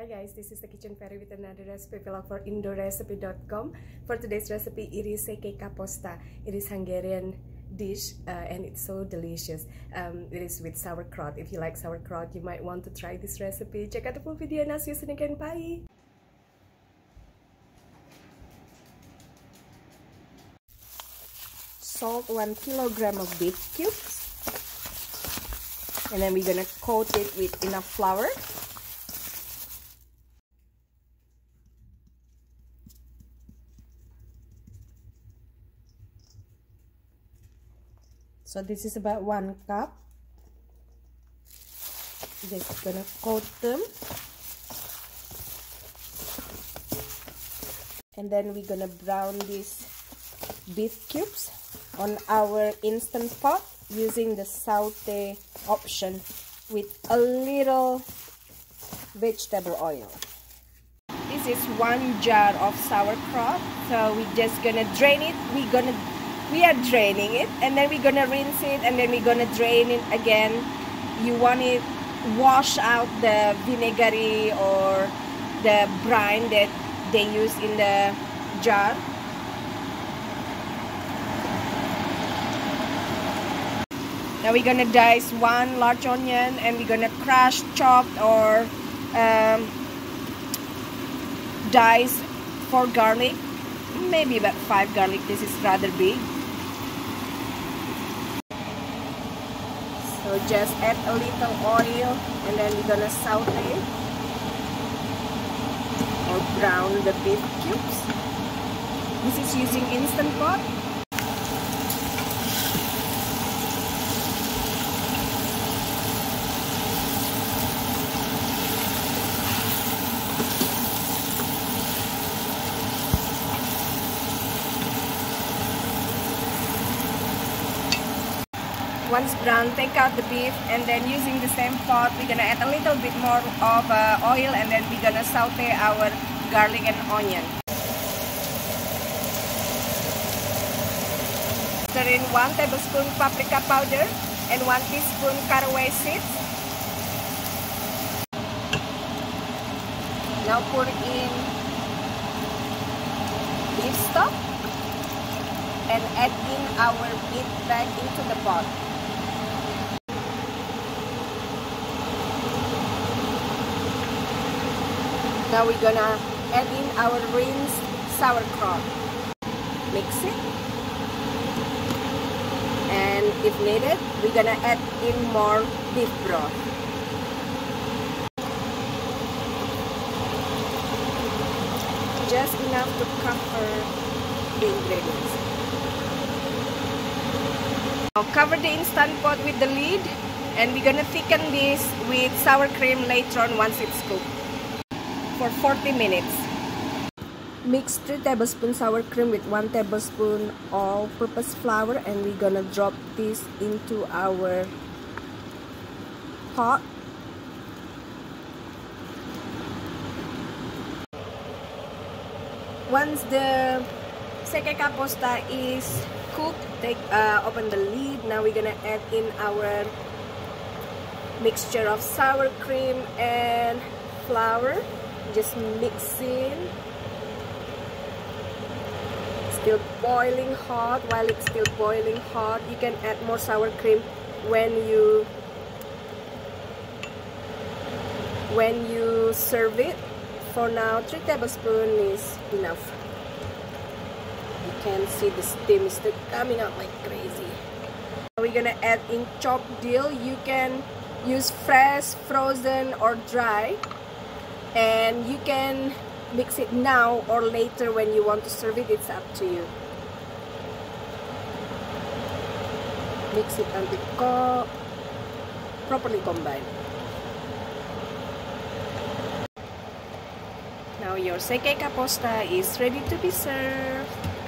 Hi guys, this is the Kitchen Fairy with another recipe vlog for indorecipe.com. For today's recipe, it is Szekelykaposzta. It is Hungarian dish uh, and it's so delicious. Um, it is with sauerkraut. If you like sauerkraut, you might want to try this recipe. Check out the full video and I'll see you soon again. Bye! Salt 1 kilogram of beef cubes. And then we're gonna coat it with enough flour. So this is about one cup. Just gonna coat them. And then we're gonna brown these beef cubes on our instant pot using the saute option with a little vegetable oil. This is one jar of sauerkraut. So we're just gonna drain it. We're gonna we are draining it and then we're gonna rinse it and then we're gonna drain it again. You want it wash out the vinegary or the brine that they use in the jar. Now we're gonna dice one large onion and we're gonna crush chop or um, dice four garlic maybe about five garlic. This is rather big So just add a little oil and then we're gonna saute or brown the beef cubes. This is using Instant Pot. Once brown, take out the beef and then using the same pot, we're gonna add a little bit more of uh, oil and then we're gonna saute our garlic and onion. Stir in 1 tablespoon paprika powder and 1 teaspoon caraway seeds. Now pour in beef stock and add in our meat back into the pot. Now we're gonna add in our rinsed sauerkraut. Mix it. And if needed, we're gonna add in more beef broth. Just enough to cover the ingredients. Now cover the instant pot with the lid and we're gonna thicken this with sour cream later on once it's cooked for 40 minutes. Mix 3 tablespoons sour cream with 1 tablespoon all-purpose flour and we're gonna drop this into our pot. Once the Szekelykaposzta is cooked, take uh, open the lid. Now we're gonna add in our mixture of sour cream and flour just mix in. Still boiling hot. While it's still boiling hot you can add more sour cream when you when you serve it. For now 3 tablespoons is enough. You can see the steam is still coming out like crazy. We're gonna add in chopped dill. You can use fresh frozen or dry and you can mix it now or later when you want to serve it it's up to you. Mix it until co properly combined. Now your Szekelykaposzta is ready to be served